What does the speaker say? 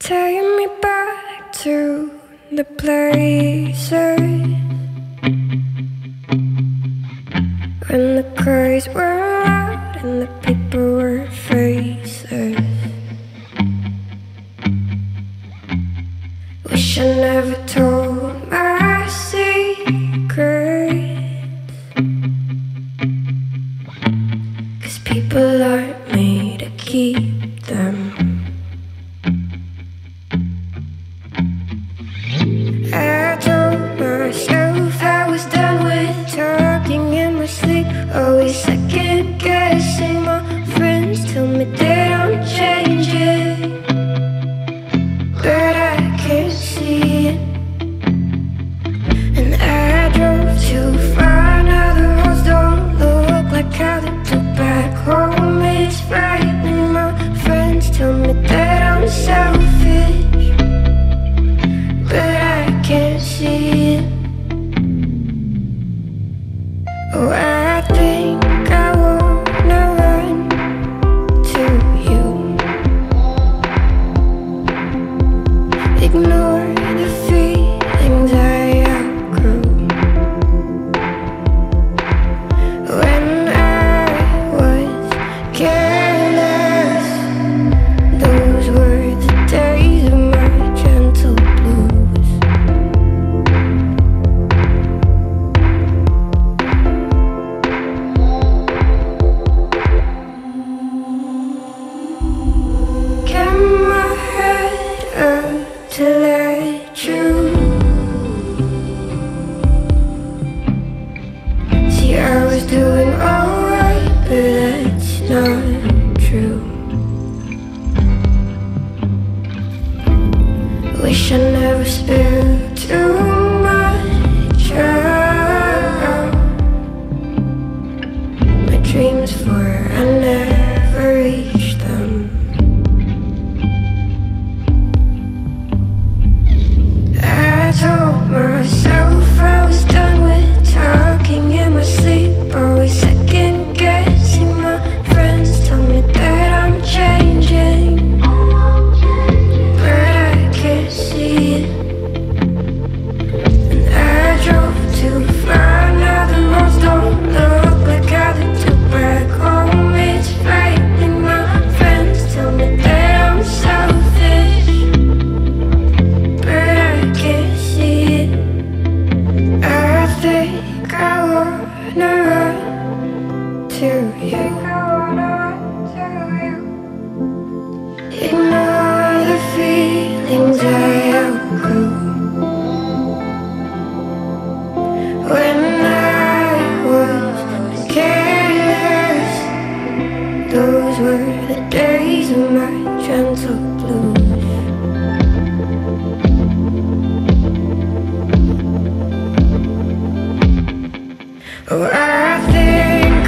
Take me back to the places When the cries were loud and the people were faces. Wish I never told Wish I never spilled too much. My dreams for I never reached them I told myself Ignore the feelings I outgrew When I was careless Those were the days of my gentle blues. Oh, I think